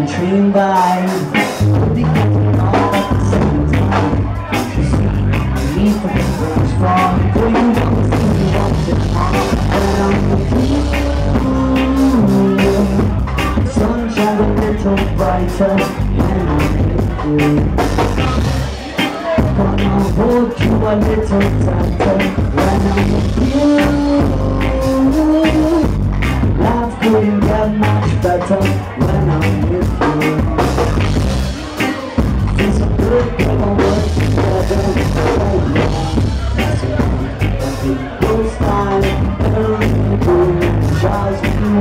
a train by. The get all at the same time You see, I need to be one strong Boy, you want to see me walk the long Around the field Sunshine a little brighter And I'm with you. Gonna hold you a little tighter When I'm with you. Life couldn't get much better.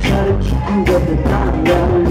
Try to keep you with the bottom